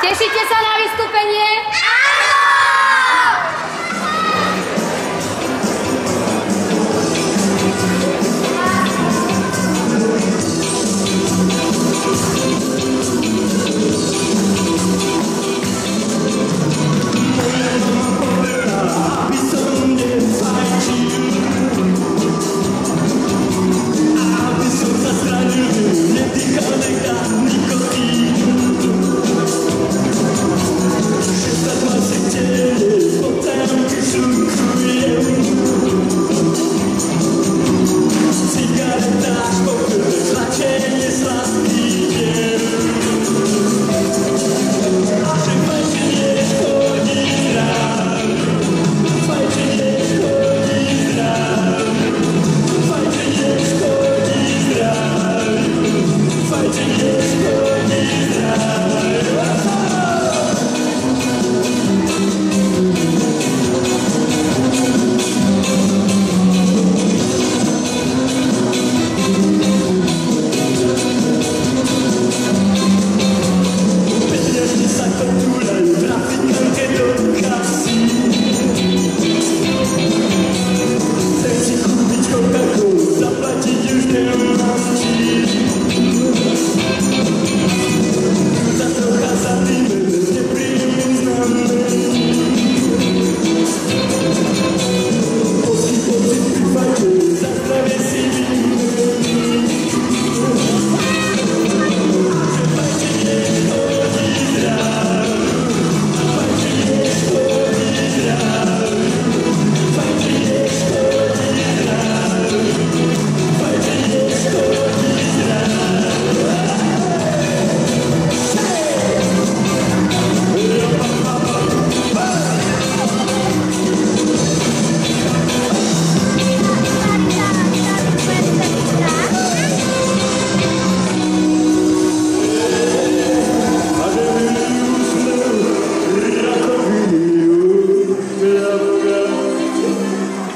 Tešíte sa na vystúpenie?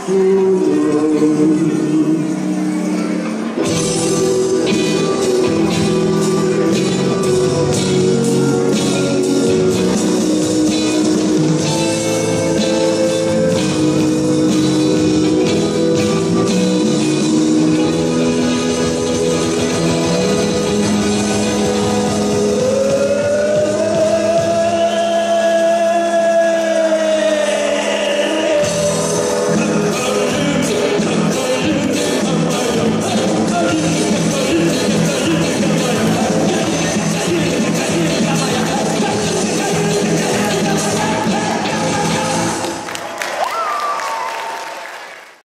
Mm-hmm.